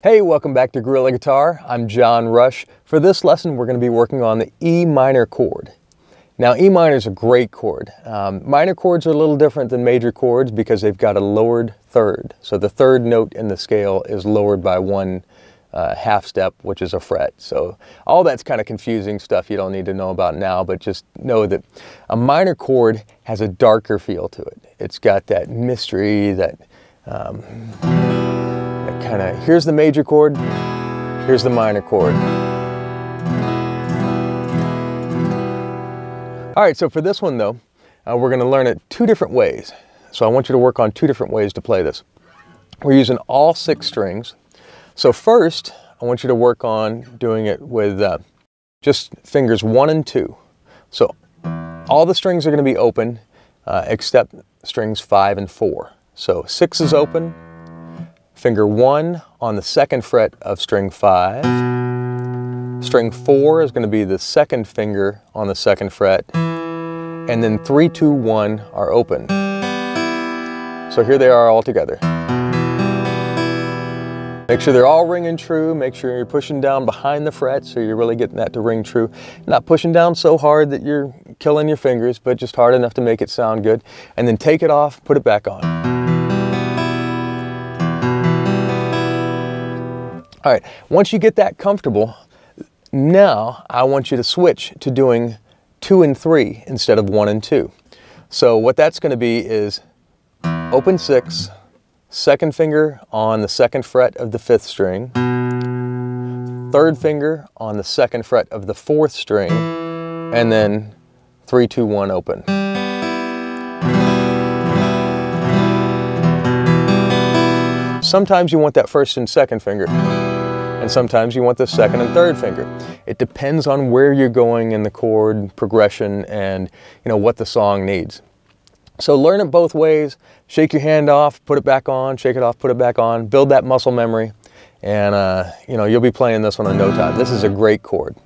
Hey, welcome back to Gorilla Guitar. I'm John Rush. For this lesson, we're going to be working on the E minor chord. Now, E minor is a great chord. Um, minor chords are a little different than major chords because they've got a lowered third. So the third note in the scale is lowered by one uh, half step, which is a fret. So all that's kind of confusing stuff you don't need to know about now, but just know that a minor chord has a darker feel to it. It's got that mystery, that um, kind of, here's the major chord, here's the minor chord. All right, so for this one though, uh, we're gonna learn it two different ways. So I want you to work on two different ways to play this. We're using all six strings. So first, I want you to work on doing it with uh, just fingers one and two. So all the strings are gonna be open uh, except strings five and four. So six is open, finger one on the second fret of string five. String four is going to be the second finger on the second fret. And then three, two, one are open. So here they are all together. Make sure they're all ringing true. Make sure you're pushing down behind the fret so you're really getting that to ring true. Not pushing down so hard that you're killing your fingers, but just hard enough to make it sound good. And then take it off, put it back on. All right, once you get that comfortable, now I want you to switch to doing two and three instead of one and two. So what that's going to be is open six, second finger on the second fret of the fifth string, third finger on the second fret of the fourth string, and then three, two, one, open. Sometimes you want that first and second finger, and sometimes you want the second and third finger. It depends on where you're going in the chord progression and you know what the song needs. So learn it both ways. Shake your hand off, put it back on, shake it off, put it back on. Build that muscle memory, and uh, you know you'll be playing this one in no time. This is a great chord,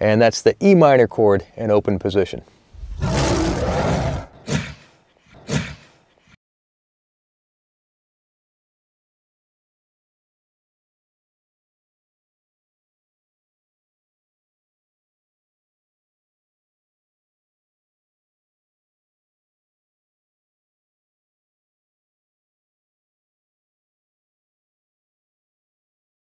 and that's the E minor chord in open position.